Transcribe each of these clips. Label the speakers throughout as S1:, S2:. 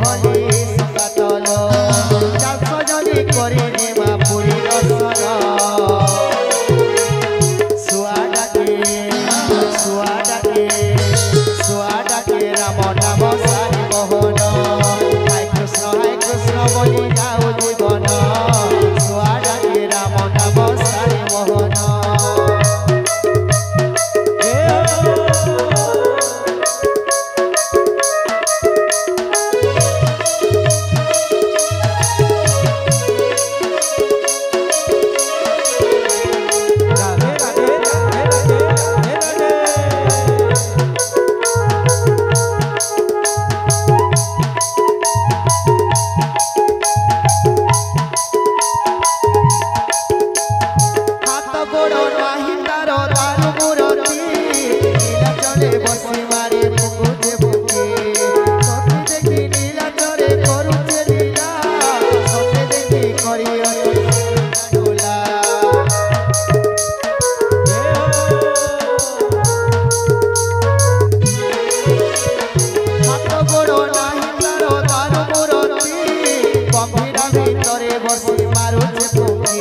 S1: হয় বসে মারুছে তোকে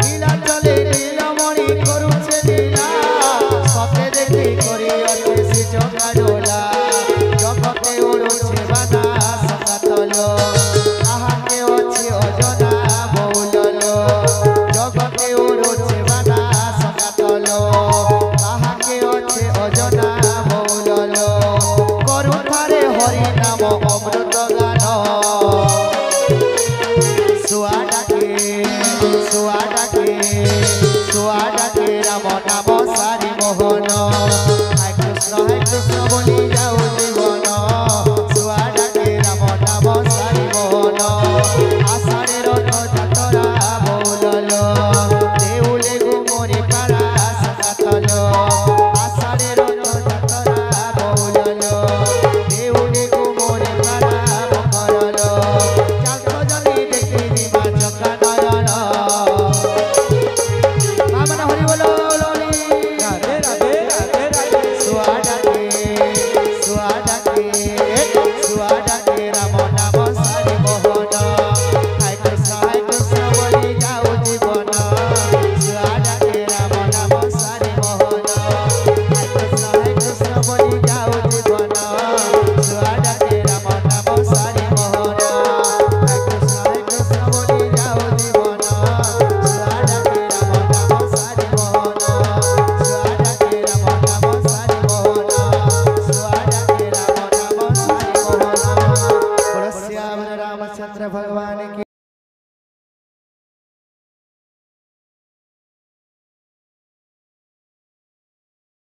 S1: নীলা চলে নীলমণি করুছে নীলা সতে দেখি করি অতি চোখাডোলা জগতে উড়ুছে বাতাস কাতল আহাকে অছে অজনা বৌলল। জগতে উড়ুছে বাতাস কাতল আহাকে অছে অজনা বৌলল। করুথারে হরি নাম অমৃত গা रामचंद्र भगवान की